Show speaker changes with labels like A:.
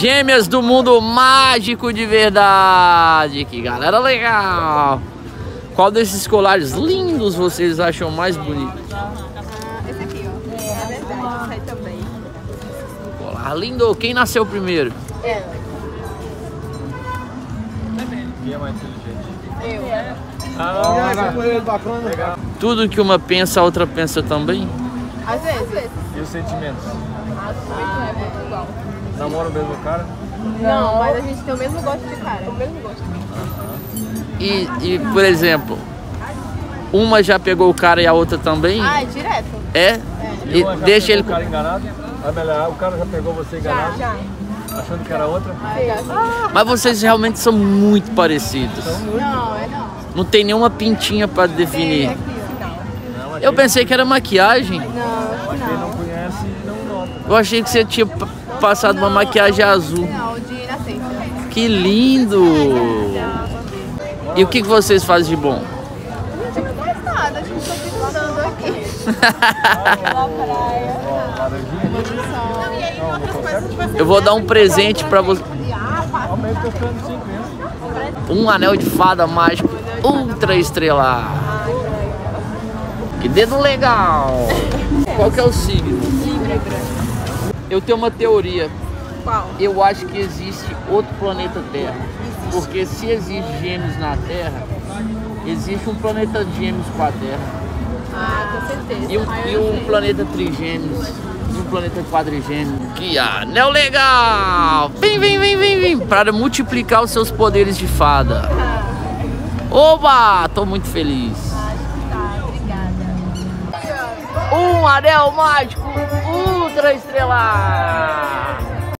A: Gêmeas do mundo mágico de verdade. Que galera legal. Qual desses colares lindos vocês acham mais bonito?
B: Esse aqui, ó. É verdade, esse aí também.
A: Colar lindo. Quem nasceu primeiro?
B: Ela.
C: Quem é mais inteligente?
B: Eu.
C: Ah,
A: Tudo que uma pensa, a outra pensa também?
B: Às vezes.
C: E os sentimentos?
B: Muito é muito igual.
C: Namora o mesmo cara?
B: Não, mas a gente tem o mesmo gosto de cara. O mesmo gosto.
A: E, e, por exemplo, uma já pegou o cara e a outra também?
B: Ah, é direto.
A: É?
C: E
A: E
C: uma já
A: deixa
C: pegou
A: ele.
C: o cara enganado? Vai melhorar, o cara já pegou você enganado?
B: Já.
C: Achando que era outra?
A: Mas vocês realmente são muito parecidos.
B: Não, é não.
A: Não tem nenhuma pintinha pra
B: Tem
A: definir.
B: aqui, ó.
C: Não,
A: Eu pensei que era maquiagem.
B: Não,
C: mas quem não conhece não nota.
A: Eu achei que você tinha passado uma maquiagem azul.
B: não, de nascença.
A: Que lindo! E o que vocês fazem de bom?
B: Não nada, a gente só fica andando aqui.
C: Não, não?
A: Eu vou dar um presente pra você.
C: Aumenta o cano 5 vezes.
A: Um anel de fada mágico ultra estrelar. Que dedo legal! Qual que é o signo? Eu tenho uma teoria.
B: Qual?
A: Eu acho que existe outro planeta Terra. Porque se existe gêmeos na Terra, existe um planeta gêmeos com a Terra.
B: Ah, com certeza.
A: E um, e um planeta trigêmeos. E um planeta quadrigêmeo. Que anel legal! Vem, vem, vem, vem, vem! Para multiplicar os seus poderes de fada. Oba! Tô muito feliz um anel mágico ultra estrelar.